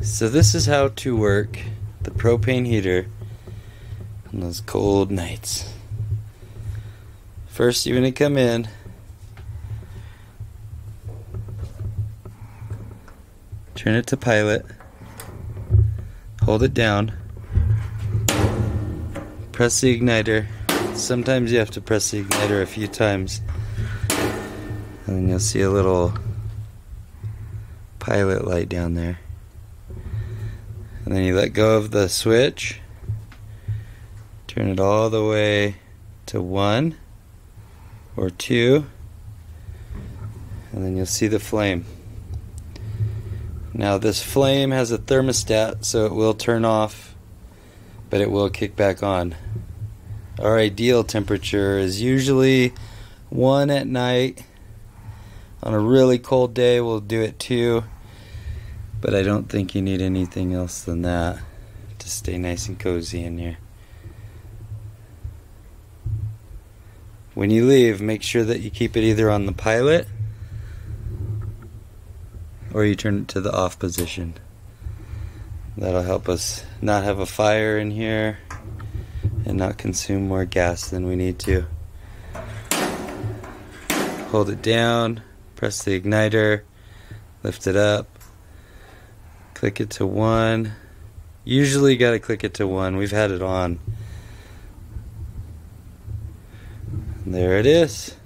So this is how to work the propane heater on those cold nights. First you're going to come in. Turn it to pilot. Hold it down. Press the igniter. Sometimes you have to press the igniter a few times. And then you'll see a little pilot light down there and then you let go of the switch. Turn it all the way to one or two. And then you'll see the flame. Now this flame has a thermostat so it will turn off but it will kick back on. Our ideal temperature is usually one at night. On a really cold day we'll do it two but I don't think you need anything else than that to stay nice and cozy in here. When you leave, make sure that you keep it either on the pilot or you turn it to the off position. That'll help us not have a fire in here and not consume more gas than we need to. Hold it down, press the igniter, lift it up, click it to one. Usually got to click it to one. We've had it on. And there it is.